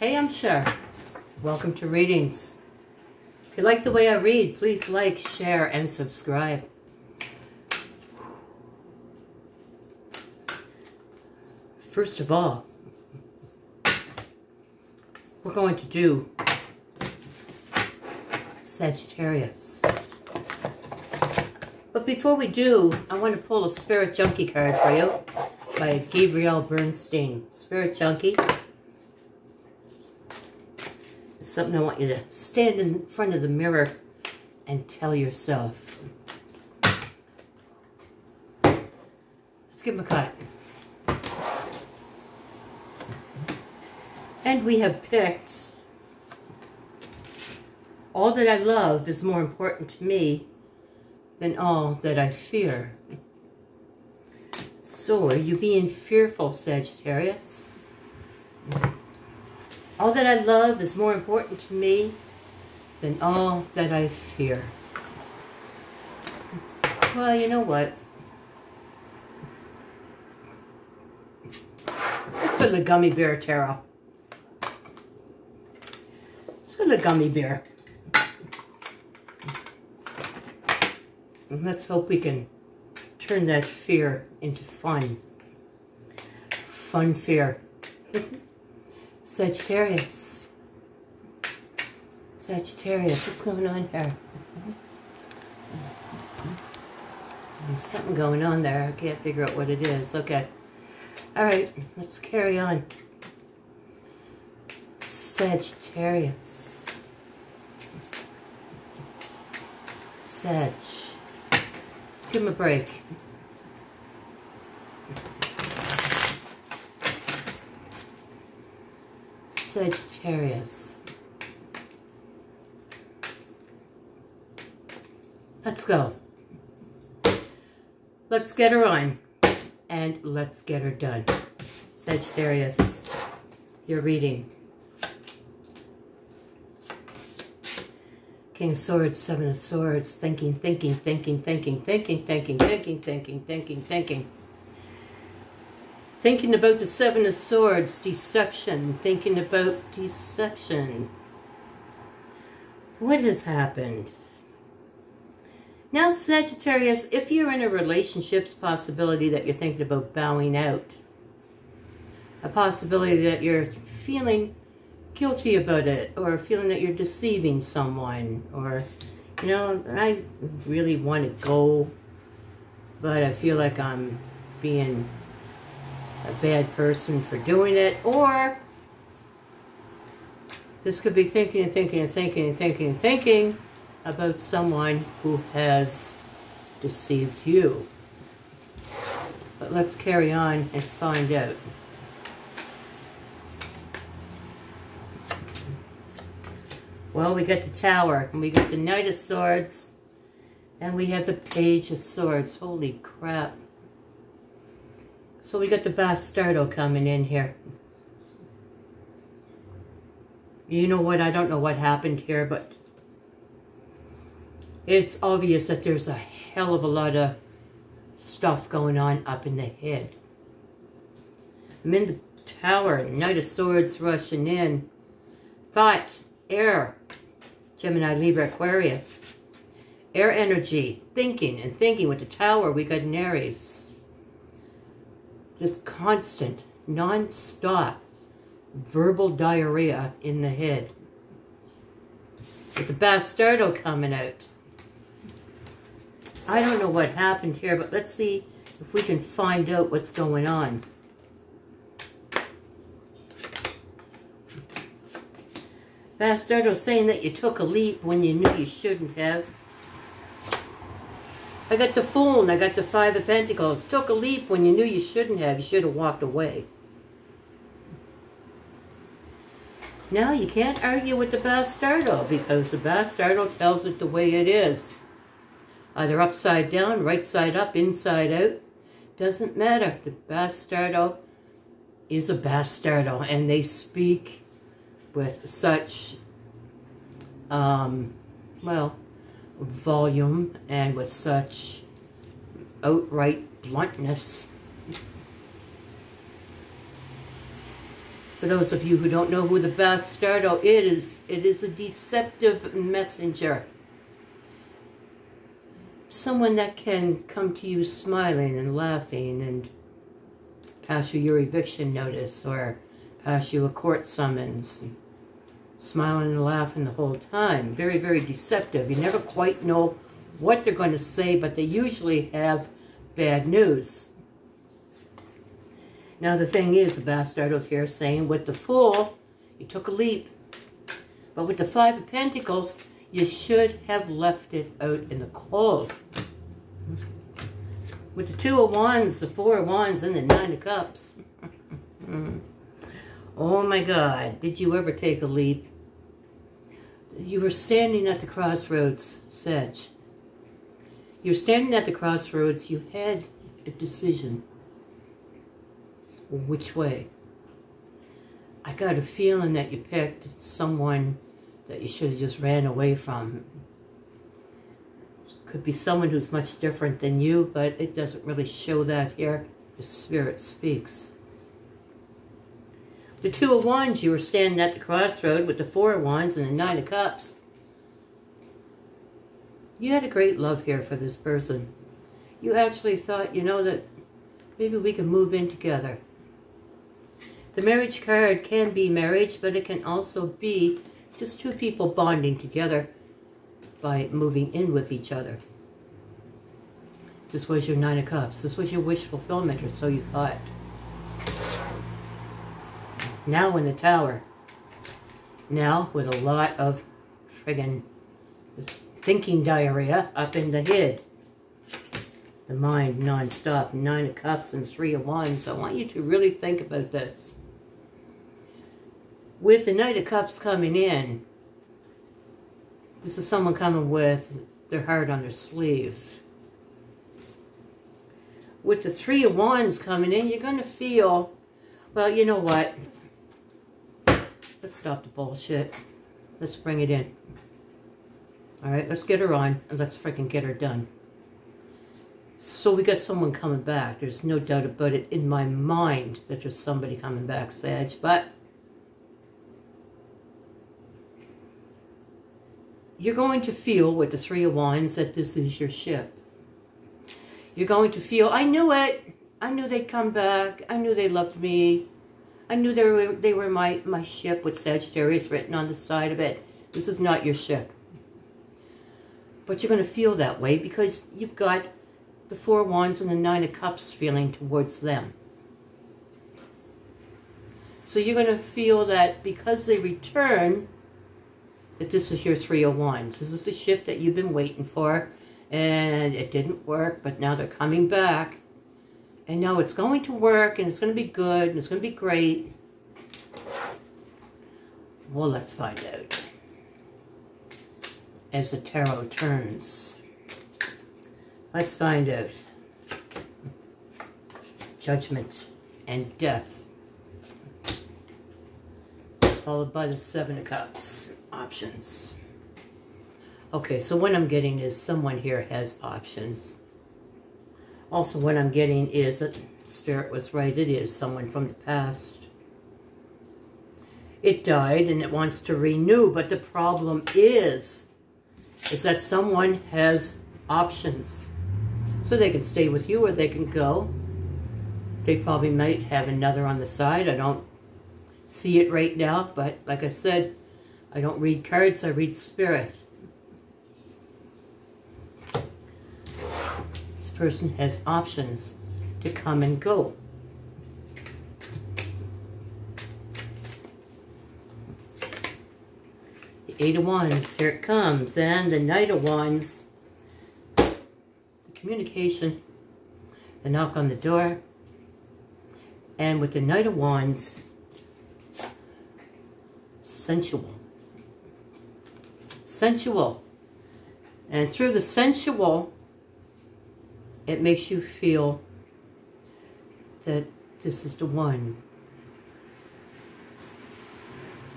Hey, I'm Char. Welcome to Readings. If you like the way I read, please like, share, and subscribe. First of all, we're going to do Sagittarius. But before we do, I want to pull a Spirit Junkie card for you by Gabrielle Bernstein. Spirit Junkie. Something I want you to stand in front of the mirror and tell yourself. Let's give him a cut. And we have picked All that I love is more important to me than all that I fear. So, are you being fearful, Sagittarius? All that I love is more important to me than all that I fear. Well, you know what? Let's go to the Gummy Bear Tarot. Let's go to the Gummy Bear. And let's hope we can turn that fear into fun. Fun fear. Sagittarius. Sagittarius, what's going on here? There's something going on there. I can't figure out what it is. Okay. All right, let's carry on. Sagittarius. Sag. Let's give him a break. Sagittarius. Let's go. Let's get her on. And let's get her done. Sagittarius, you're reading. King of Swords, Seven of Swords, thinking, thinking, thinking, thinking, thinking, thinking, thinking, thinking, thinking, thinking. Thinking about the Seven of Swords, deception, thinking about deception. What has happened? Now, Sagittarius, if you're in a relationship's possibility that you're thinking about bowing out, a possibility that you're feeling guilty about it, or feeling that you're deceiving someone, or, you know, I really want to go, but I feel like I'm being a bad person for doing it, or this could be thinking and thinking and thinking and thinking and thinking about someone who has deceived you. But let's carry on and find out. Well, we got the Tower, and we got the Knight of Swords, and we have the Page of Swords. Holy crap. So we got the Bastardo coming in here. You know what? I don't know what happened here, but it's obvious that there's a hell of a lot of stuff going on up in the head. I'm in the tower, Knight of Swords rushing in. Thought, air, Gemini, Libra, Aquarius. Air energy, thinking and thinking with the tower. We got an Aries just constant, non-stop verbal diarrhea in the head. With the bastardo coming out. I don't know what happened here, but let's see if we can find out what's going on. Bastardo saying that you took a leap when you knew you shouldn't have. I got the Fool and I got the Five of Pentacles. Took a leap when you knew you shouldn't have. You should have walked away. Now you can't argue with the Bastardo because the Bastardo tells it the way it is. Either upside down, right side up, inside out. Doesn't matter. The Bastardo is a Bastardo and they speak with such, um, well, volume and with such outright bluntness. For those of you who don't know who the bastardo is, it is a deceptive messenger. Someone that can come to you smiling and laughing and pass you your eviction notice or pass you a court summons. Smiling and laughing the whole time. Very, very deceptive. You never quite know what they're going to say, but they usually have bad news. Now the thing is, the bastardo's here saying with the Fool, you took a leap. But with the Five of Pentacles, you should have left it out in the cold. With the Two of Wands, the Four of Wands, and the Nine of Cups. oh my God, did you ever take a leap? You were standing at the crossroads, Sedge. You're standing at the crossroads, you had a decision which way. I got a feeling that you picked someone that you should have just ran away from. Could be someone who's much different than you, but it doesn't really show that here. The Spirit speaks. The Two of Wands, you were standing at the crossroad with the Four of Wands and the Nine of Cups. You had a great love here for this person. You actually thought, you know, that maybe we can move in together. The marriage card can be marriage, but it can also be just two people bonding together by moving in with each other. This was your Nine of Cups. This was your wish fulfillment, or so you thought. Now in the Tower. Now with a lot of friggin' thinking diarrhea up in the head. The mind non-stop. Nine of Cups and Three of Wands. I want you to really think about this with the Knight of Cups coming in, this is someone coming with their heart on their sleeve. With the Three of Wands coming in, you're going to feel, well, you know what? Let's stop the bullshit. Let's bring it in. All right, let's get her on and let's freaking get her done. So we got someone coming back. There's no doubt about it in my mind that there's somebody coming back, Sage. But you're going to feel with the Three of Wands that this is your ship. You're going to feel, I knew it. I knew they'd come back. I knew they loved me. I knew they were, they were my, my ship with Sagittarius written on the side of it. This is not your ship. But you're going to feel that way because you've got the Four Wands and the Nine of Cups feeling towards them. So you're going to feel that because they return, that this is your 301s. This is the ship that you've been waiting for, and it didn't work, but now they're coming back. And know it's going to work, and it's going to be good, and it's going to be great. Well, let's find out. As the tarot turns. Let's find out. Judgment and death. Followed by the Seven of Cups options. Okay, so what I'm getting is someone here has options. Also, what I'm getting is that Spirit was right. It is someone from the past. It died and it wants to renew, but the problem is, is that someone has options. So they can stay with you or they can go. They probably might have another on the side. I don't see it right now, but like I said, I don't read cards, I read spirit. This person has options to come and go. The Eight of Wands, here it comes. And the Knight of Wands, the communication, the knock on the door. And with the Knight of Wands, sensual sensual. And through the sensual, it makes you feel that this is the one.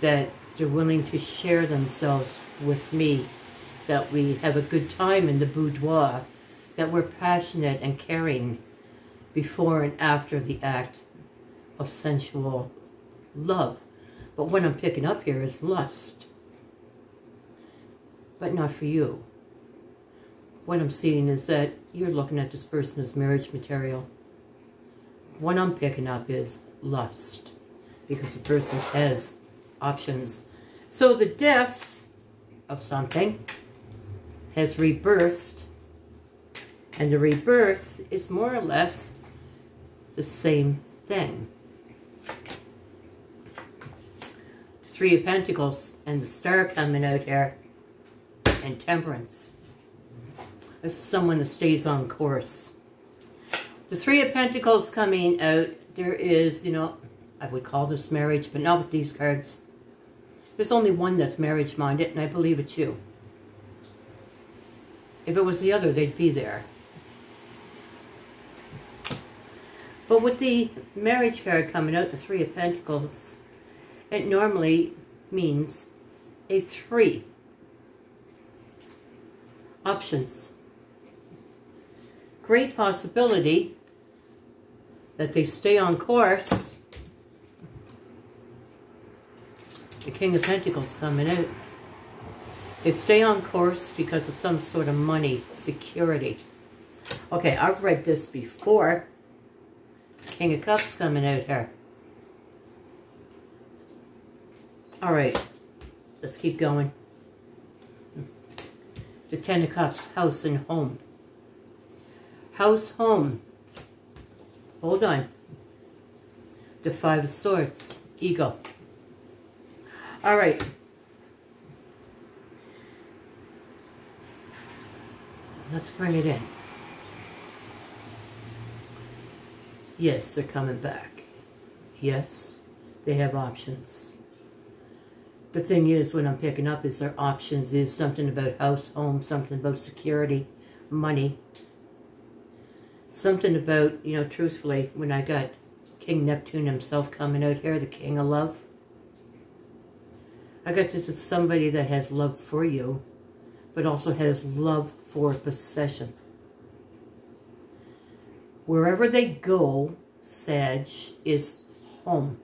That they're willing to share themselves with me. That we have a good time in the boudoir. That we're passionate and caring before and after the act of sensual love. But what I'm picking up here is lust. But not for you. What I'm seeing is that you're looking at this person as marriage material. What I'm picking up is lust. Because the person has options. So the death of something has rebirthed. And the rebirth is more or less the same thing. Three of Pentacles and the star coming out here and Temperance. Is someone that stays on course. The Three of Pentacles coming out, there is, you know, I would call this marriage, but not with these cards. There's only one that's marriage-minded, and I believe it's you. If it was the other, they'd be there. But with the marriage card coming out, the Three of Pentacles, it normally means a three. Options. Great possibility that they stay on course. The King of Pentacles coming out. They stay on course because of some sort of money, security. Okay, I've read this before. King of Cups coming out here. All right, let's keep going. The Ten of Cups, house and home. House, home. Hold on. The Five of Swords, ego. All right. Let's bring it in. Yes, they're coming back. Yes, they have options. The thing is, what I'm picking up is their options is something about house, home, something about security, money. Something about, you know, truthfully, when I got King Neptune himself coming out here, the King of Love, I got this is somebody that has love for you, but also has love for possession. Wherever they go, Sag, is home.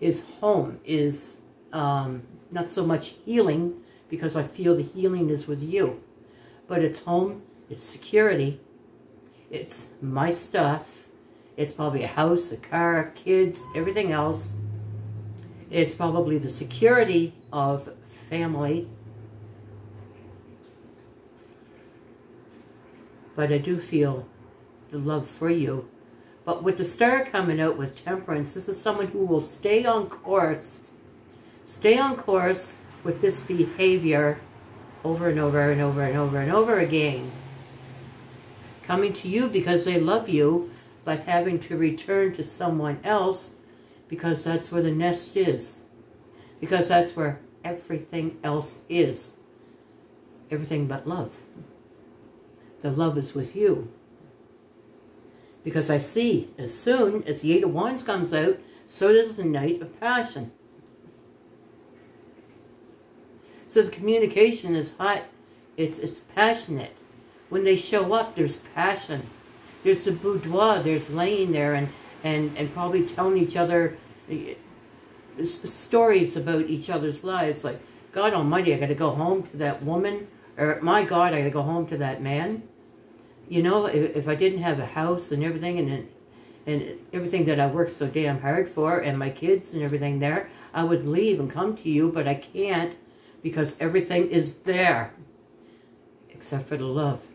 Is home, is um, not so much healing, because I feel the healing is with you. But it's home, it's security, it's my stuff, it's probably a house, a car, kids, everything else. It's probably the security of family, but I do feel the love for you. But with the star coming out with temperance, this is someone who will stay on course, stay on course with this behavior over and over and over and over and over again. Coming to you because they love you, but having to return to someone else because that's where the nest is. Because that's where everything else is. Everything but love the love is with you. Because I see, as soon as the Eight of Wands comes out, so does the Knight of Passion. So the communication is hot. It's, it's passionate. When they show up, there's passion. There's the boudoir. There's laying there and, and, and probably telling each other uh, stories about each other's lives. Like, God almighty, I got to go home to that woman. Or, my God, I got to go home to that man you know, if, if I didn't have a house and everything and and everything that I worked so damn hard for and my kids and everything there, I would leave and come to you, but I can't because everything is there except for the love.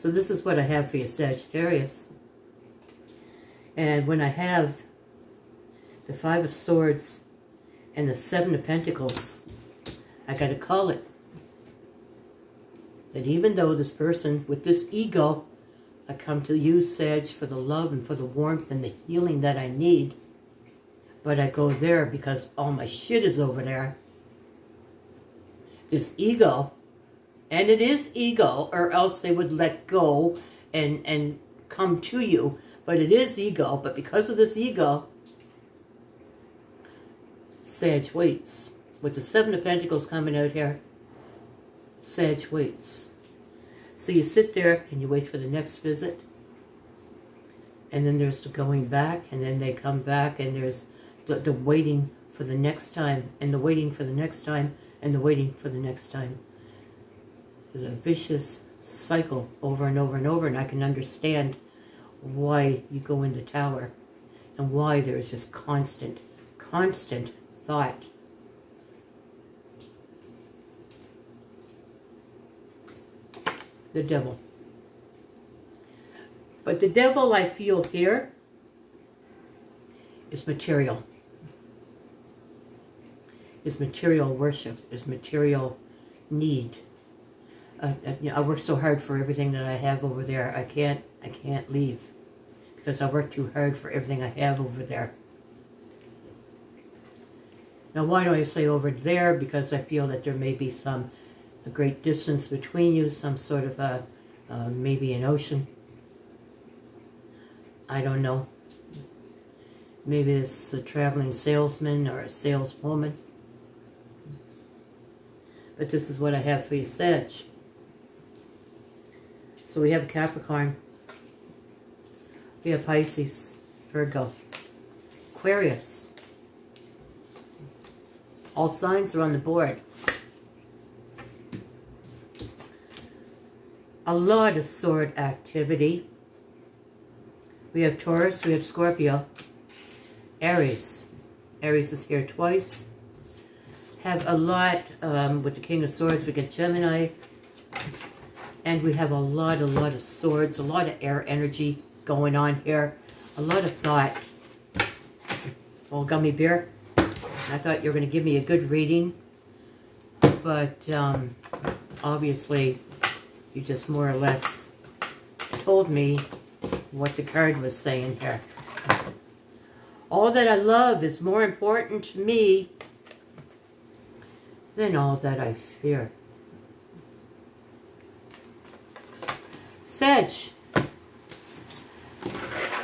So this is what I have for you, Sagittarius. And when I have the Five of Swords and the Seven of Pentacles, I got to call it that even though this person with this ego, I come to you, Sag, for the love and for the warmth and the healing that I need, but I go there because all my shit is over there. This ego, and it is ego, or else they would let go and, and come to you, but it is ego, but because of this ego, Sag waits. With the Seven of Pentacles coming out here, Sag waits. So you sit there and you wait for the next visit. and then there's the going back, and then they come back, and there's the, the waiting for the next time, and the waiting for the next time, and the waiting for the next time. It's a vicious cycle over and over and over, and I can understand why you go in the tower and why there is this constant, constant thought. The devil. But the devil I feel here is material. Is material worship, is material need. Uh, you know, I work so hard for everything that I have over there. I can't, I can't leave because I work too hard for everything I have over there. Now, why do I say over there? Because I feel that there may be some a great distance between you, some sort of a, uh, maybe an ocean. I don't know. Maybe it's a traveling salesman or a saleswoman. But this is what I have for you, Sag. So we have Capricorn. We have Pisces, Virgo, Aquarius. All signs are on the board. A lot of sword activity. We have Taurus, we have Scorpio, Aries. Aries is here twice. Have a lot um, with the King of Swords. We get Gemini. And we have a lot, a lot of swords, a lot of air energy going on here. A lot of thought. Well, gummy bear, I thought you were going to give me a good reading. But um, obviously, you just more or less told me what the card was saying here. All that I love is more important to me than all that I fear.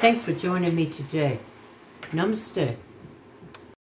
Thanks for joining me today. Namaste.